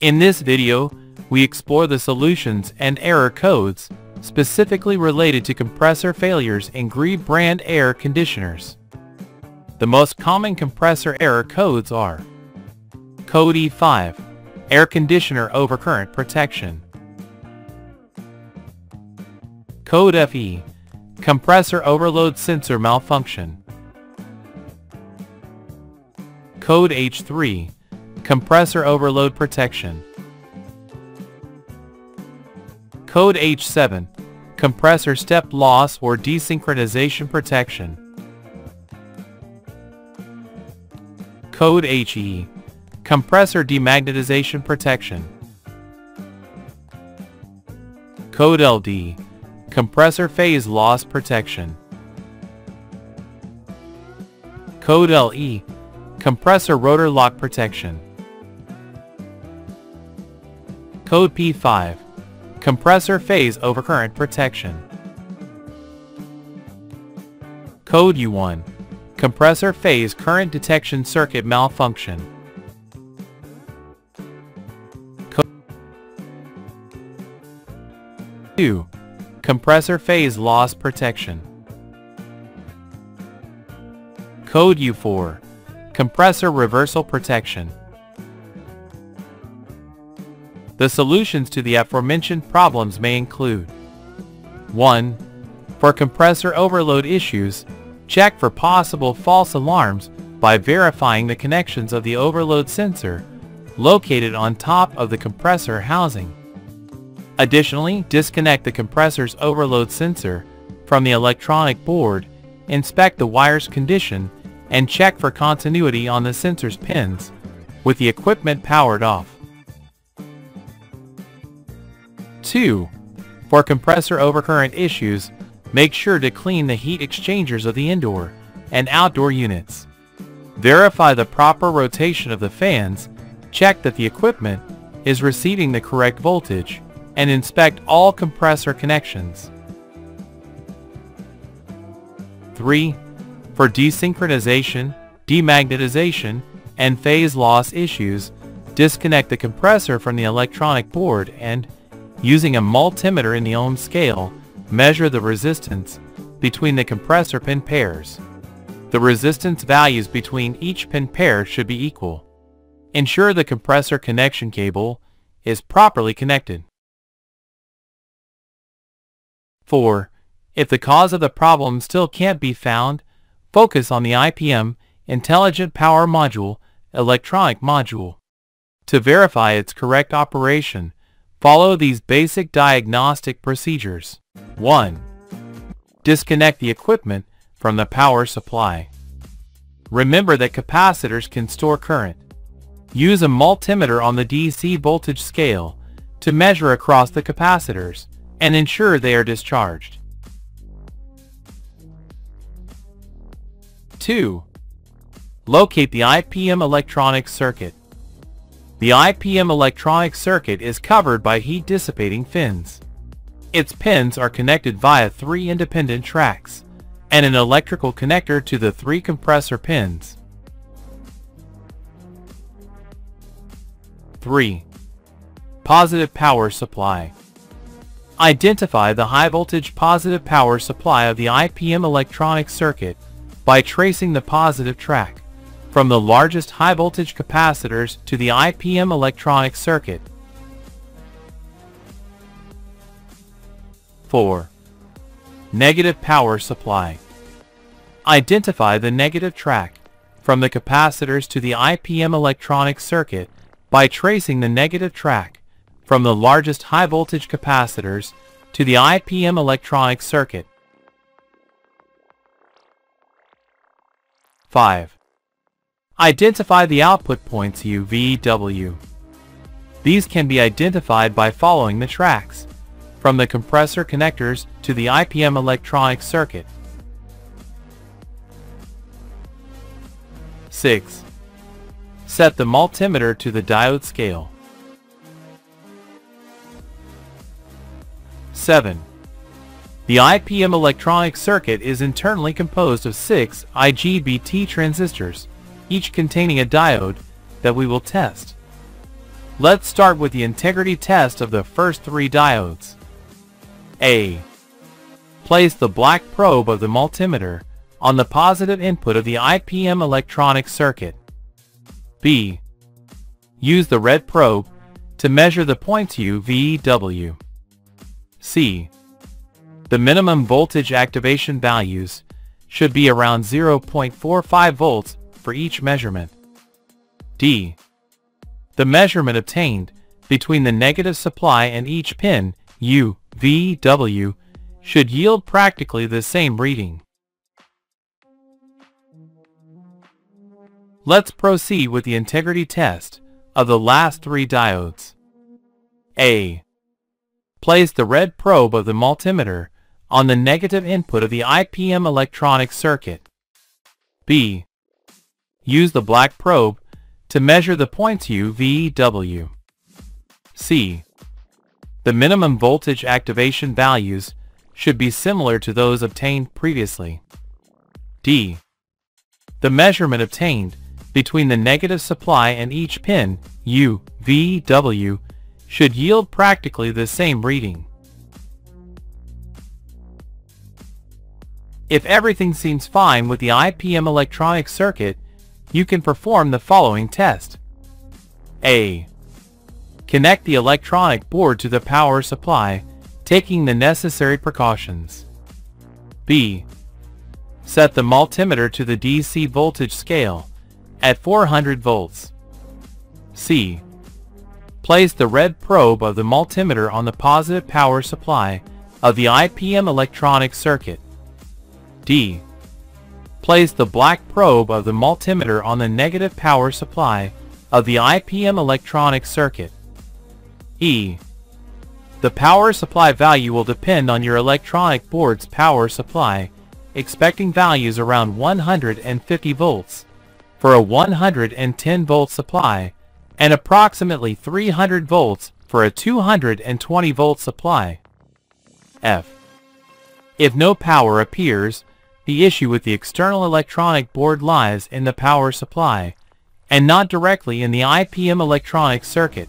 In this video, we explore the solutions and error codes specifically related to compressor failures in Gree brand air conditioners. The most common compressor error codes are Code E5, Air Conditioner Overcurrent Protection. Code FE, Compressor Overload Sensor Malfunction. Code H3, Compressor Overload Protection. Code H7, Compressor Step Loss or Desynchronization Protection. Code HE, Compressor Demagnetization Protection. Code LD, Compressor Phase Loss Protection. Code LE, Compressor Rotor Lock Protection. Code P5, Compressor Phase Overcurrent Protection. Code U1, Compressor Phase Current Detection Circuit Malfunction. Code 2, Compressor Phase Loss Protection. Code U4, Compressor Reversal Protection. The solutions to the aforementioned problems may include 1. For compressor overload issues, check for possible false alarms by verifying the connections of the overload sensor located on top of the compressor housing. Additionally, disconnect the compressor's overload sensor from the electronic board, inspect the wire's condition, and check for continuity on the sensor's pins with the equipment powered off. 2. For compressor overcurrent issues, make sure to clean the heat exchangers of the indoor and outdoor units. Verify the proper rotation of the fans, check that the equipment is receiving the correct voltage, and inspect all compressor connections. 3. For desynchronization, demagnetization, and phase loss issues, disconnect the compressor from the electronic board and, Using a multimeter in the ohm scale, measure the resistance between the compressor pin pairs. The resistance values between each pin pair should be equal. Ensure the compressor connection cable is properly connected. 4. If the cause of the problem still can't be found, focus on the IPM Intelligent Power Module electronic module. To verify its correct operation, Follow these basic diagnostic procedures. 1. Disconnect the equipment from the power supply. Remember that capacitors can store current. Use a multimeter on the DC voltage scale to measure across the capacitors and ensure they are discharged. 2. Locate the IPM electronic circuit. The IPM electronic circuit is covered by heat dissipating fins. Its pins are connected via three independent tracks and an electrical connector to the three compressor pins. 3. Positive power supply. Identify the high voltage positive power supply of the IPM electronic circuit by tracing the positive track from the largest high voltage capacitors to the IPM electronic circuit. 4. Negative power supply. Identify the negative track from the capacitors to the IPM electronic circuit by tracing the negative track from the largest high voltage capacitors to the IPM electronic circuit. 5. Identify the output points U, V, W. These can be identified by following the tracks, from the compressor connectors to the IPM electronic circuit. 6. Set the multimeter to the diode scale. 7. The IPM electronic circuit is internally composed of six IGBT transistors each containing a diode that we will test. Let's start with the integrity test of the first three diodes. A. Place the black probe of the multimeter on the positive input of the IPM electronic circuit. B. Use the red probe to measure the points U, V, W. C. The minimum voltage activation values should be around 0.45 volts for each measurement. D. The measurement obtained between the negative supply and each pin, U, V, W, should yield practically the same reading. Let's proceed with the integrity test of the last three diodes. A. Place the red probe of the multimeter on the negative input of the IPM electronic circuit. B. Use the black probe to measure the points U, V, W. C. The minimum voltage activation values should be similar to those obtained previously. D. The measurement obtained between the negative supply and each pin, U, V, W, should yield practically the same reading. If everything seems fine with the IPM electronic circuit, you can perform the following test. A. Connect the electronic board to the power supply, taking the necessary precautions. B. Set the multimeter to the DC voltage scale at 400 volts. C. Place the red probe of the multimeter on the positive power supply of the IPM electronic circuit. D. Place the black probe of the multimeter on the negative power supply of the IPM electronic circuit. E. The power supply value will depend on your electronic board's power supply, expecting values around 150 volts for a 110 volt supply and approximately 300 volts for a 220 volt supply. F. If no power appears, the issue with the external electronic board lies in the power supply, and not directly in the IPM electronic circuit.